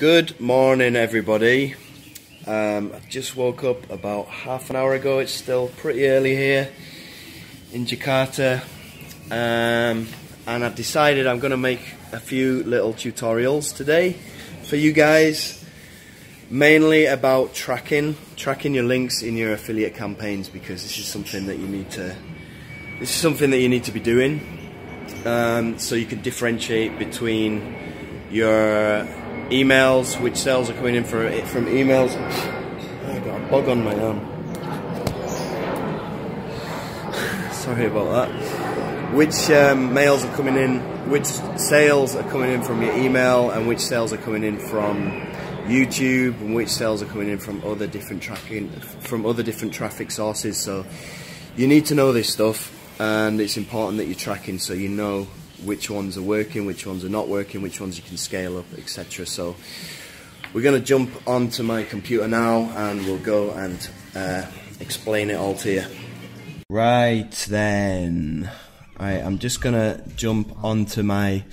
Good morning, everybody. Um, I just woke up about half an hour ago. It's still pretty early here in Jakarta, um, and I've decided I'm going to make a few little tutorials today for you guys, mainly about tracking, tracking your links in your affiliate campaigns because this is something that you need to. This is something that you need to be doing, um, so you can differentiate between your emails, which sales are coming in from emails. I got a bug on my arm. Sorry about that. Which um, mails are coming in, which sales are coming in from your email, and which sales are coming in from YouTube, and which sales are coming in from other different tracking, from other different traffic sources. So you need to know this stuff, and it's important that you're tracking so you know which ones are working, which ones are not working, which ones you can scale up, etc. So we're going to jump onto my computer now and we'll go and uh, explain it all to you. Right then, I, I'm just going to jump onto my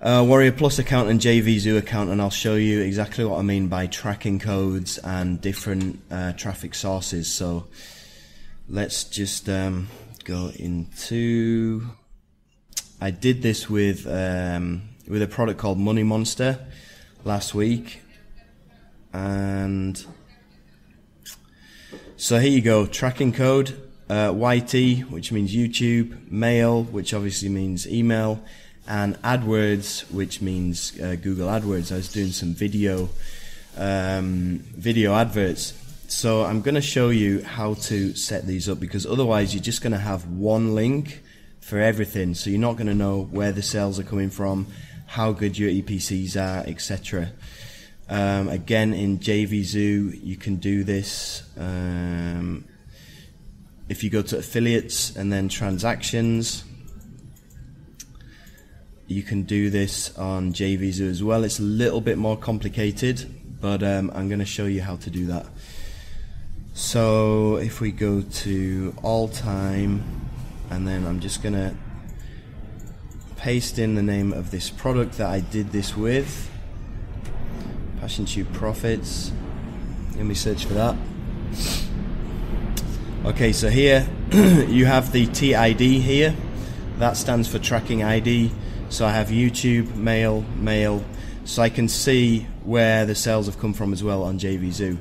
uh, Warrior Plus account and JVZoo account and I'll show you exactly what I mean by tracking codes and different uh, traffic sources. So let's just um, go into I did this with um, with a product called Money Monster last week, and so here you go. Tracking code uh, YT, which means YouTube, mail, which obviously means email, and AdWords, which means uh, Google AdWords. I was doing some video um, video adverts. So I'm going to show you how to set these up because otherwise you're just going to have one link for everything. So you're not going to know where the sales are coming from, how good your EPCs are, etc. Um, again, in JVZoo, you can do this. Um, if you go to affiliates and then transactions, you can do this on JVZoo as well. It's a little bit more complicated, but um, I'm going to show you how to do that. So if we go to all time, and then I'm just gonna paste in the name of this product that I did this with. Passion Tube Profits. Let me search for that. Okay so here you have the TID here. That stands for tracking ID so I have YouTube mail mail. So I can see where the sales have come from as well on JVZoo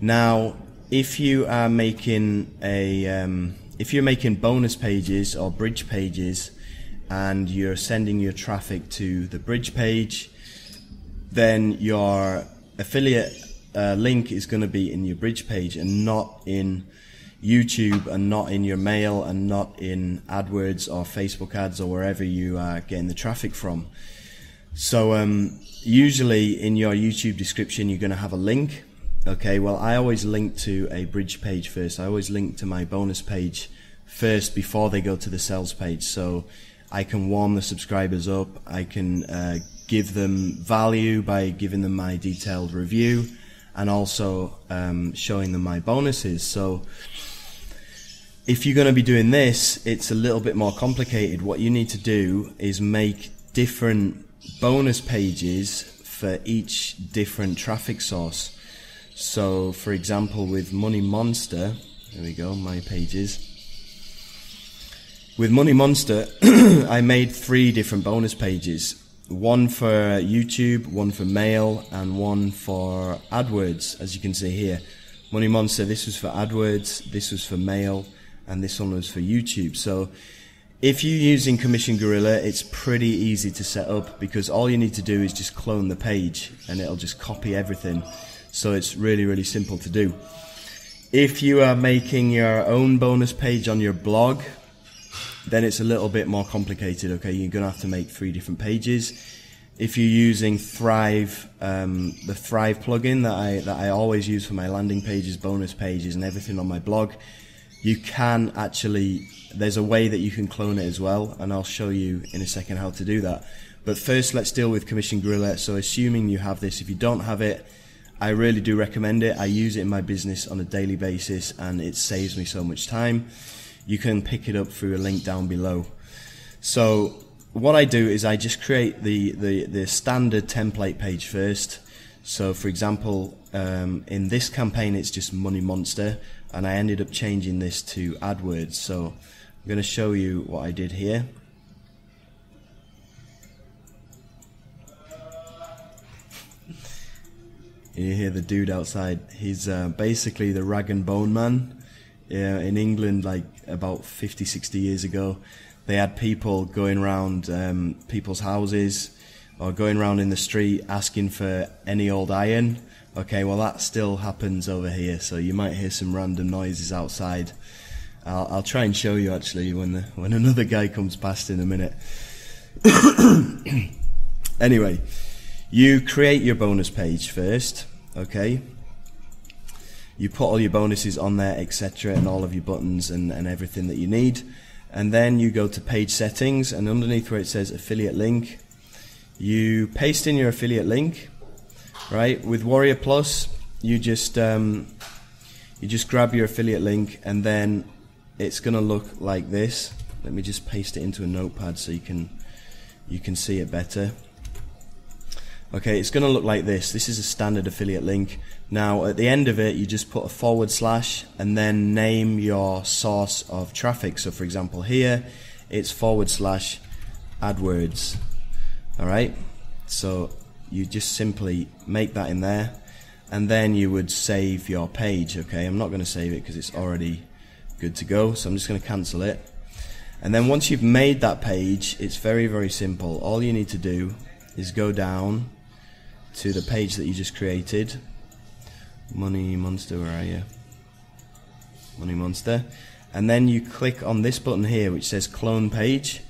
now if you are making a um, if you're making bonus pages or bridge pages and you're sending your traffic to the bridge page, then your affiliate uh, link is going to be in your bridge page and not in YouTube and not in your mail and not in AdWords or Facebook ads or wherever you are getting the traffic from. So um, usually in your YouTube description you're going to have a link Okay, well, I always link to a bridge page first. I always link to my bonus page first before they go to the sales page. So I can warm the subscribers up. I can uh, give them value by giving them my detailed review and also um, showing them my bonuses. So if you're going to be doing this, it's a little bit more complicated. What you need to do is make different bonus pages for each different traffic source. So, for example, with Money Monster, there we go, my pages. With Money Monster, I made three different bonus pages one for YouTube, one for mail, and one for AdWords, as you can see here. Money Monster, this was for AdWords, this was for mail, and this one was for YouTube. So, if you're using Commission Gorilla, it's pretty easy to set up because all you need to do is just clone the page and it'll just copy everything. So it's really, really simple to do. If you are making your own bonus page on your blog, then it's a little bit more complicated. Okay, you're going to have to make three different pages. If you're using Thrive, um, the Thrive plugin that I that I always use for my landing pages, bonus pages, and everything on my blog, you can actually. There's a way that you can clone it as well, and I'll show you in a second how to do that. But first, let's deal with Commission Gorilla. So, assuming you have this, if you don't have it, I really do recommend it. I use it in my business on a daily basis and it saves me so much time. You can pick it up through a link down below. So what I do is I just create the, the, the standard template page first. So, for example, um, in this campaign, it's just Money Monster, and I ended up changing this to AdWords. So, I'm going to show you what I did here. You hear the dude outside. He's uh, basically the rag and bone man. Yeah, in England, like about 50, 60 years ago, they had people going around um, people's houses or going around in the street asking for any old iron. Okay, well that still happens over here, so you might hear some random noises outside. I'll, I'll try and show you actually when the, when another guy comes past in a minute. anyway, you create your bonus page first, okay? You put all your bonuses on there, etc., and all of your buttons and, and everything that you need. And then you go to page settings, and underneath where it says affiliate link, you paste in your affiliate link, right? With Warrior Plus, you just um, you just grab your affiliate link, and then it's to look like this. Let me just paste it into a notepad so you can you can see it better. Okay, it's going to look like this. This is a standard affiliate link. Now, at the end of it, you just put a forward slash and then name your source of traffic. So, for example, here it's forward slash AdWords. All right, so you just simply make that in there and then you would save your page. Okay, I'm not going to save it because it's already good to go, so I'm just going to cancel it. And then once you've made that page, it's very, very simple. All you need to do is go down to the page that you just created. Money Monster, where are you? Money Monster. And then you click on this button here which says clone page.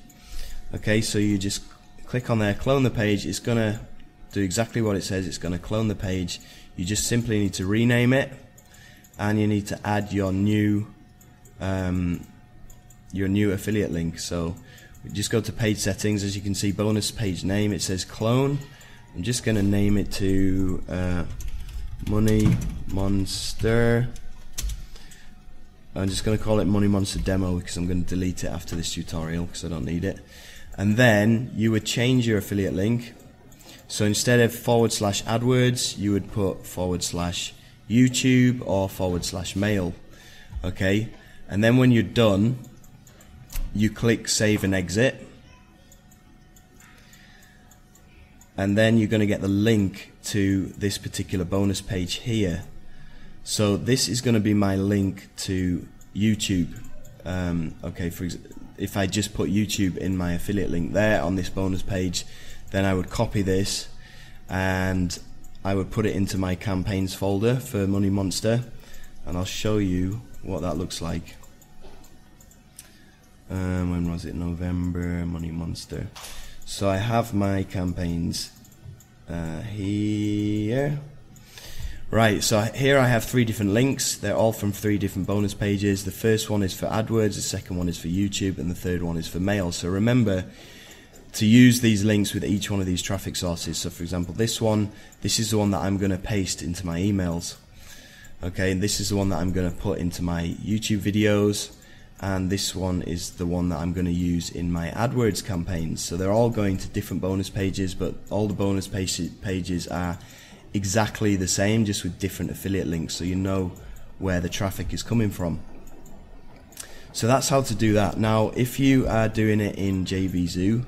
Okay, so you just click on there, clone the page. It's going to do exactly what it says. It's going to clone the page. You just simply need to rename it and you need to add your new um, your new affiliate link. So just go to page settings. As you can see, bonus page name. It says clone. I'm just going to name it to uh, Money Monster. I'm just going to call it Money Monster Demo because I'm going to delete it after this tutorial because I don't need it. And then you would change your affiliate link. So instead of forward slash AdWords, you would put forward slash YouTube or forward slash mail. Okay? And then when you're done, you click save and exit and then you're going to get the link to this particular bonus page here. So this is going to be my link to YouTube. Um, okay, for if I just put YouTube in my affiliate link there on this bonus page, then I would copy this and I would put it into my campaigns folder for Money Monster, and I'll show you what that looks like. Um, when was it? November Money Monster. So I have my campaigns uh, here. Right, so here I have three different links. They're all from three different bonus pages. The first one is for AdWords, the second one is for YouTube, and the third one is for mail. So remember to use these links with each one of these traffic sources. So for example, this one, this is the one that I'm going to paste into my emails. Okay, and this is the one that I'm going to put into my YouTube videos and this one is the one that I'm going to use in my AdWords campaigns. So they're all going to different bonus pages, but all the bonus pages are exactly the same, just with different affiliate links, so you know where the traffic is coming from. So that's how to do that. Now, if you are doing it in JVZoo,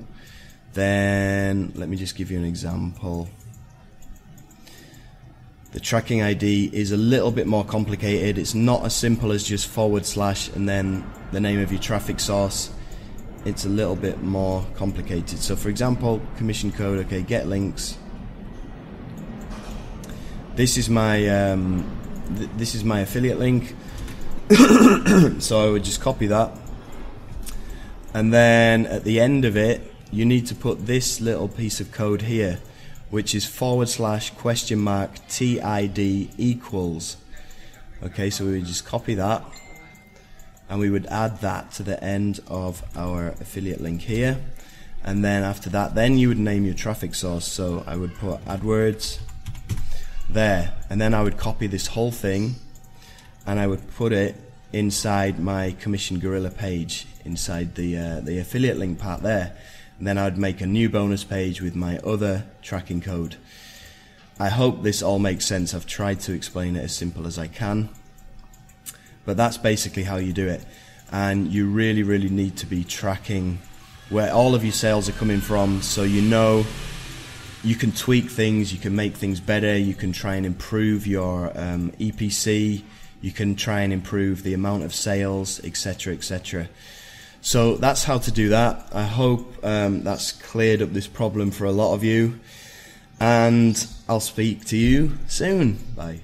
then let me just give you an example. The tracking ID is a little bit more complicated. It's not as simple as just forward slash and then the name of your traffic source. It's a little bit more complicated. So for example, commission code, okay, get links. This is my um, th this is my affiliate link. so I would just copy that. And then at the end of it, you need to put this little piece of code here which is forward slash question mark TID equals. Okay, so we would just copy that and we would add that to the end of our affiliate link here. And then after that, then you would name your traffic source. So I would put AdWords there, and then I would copy this whole thing and I would put it inside my Commission Gorilla page, inside the uh, the affiliate link part there. And then I'd make a new bonus page with my other tracking code. I hope this all makes sense. I've tried to explain it as simple as I can. But that's basically how you do it. And you really, really need to be tracking where all of your sales are coming from so you know you can tweak things, you can make things better, you can try and improve your um, EPC, you can try and improve the amount of sales, etc., etc. So that's how to do that. I hope um, that's cleared up this problem for a lot of you. And I'll speak to you soon. Bye.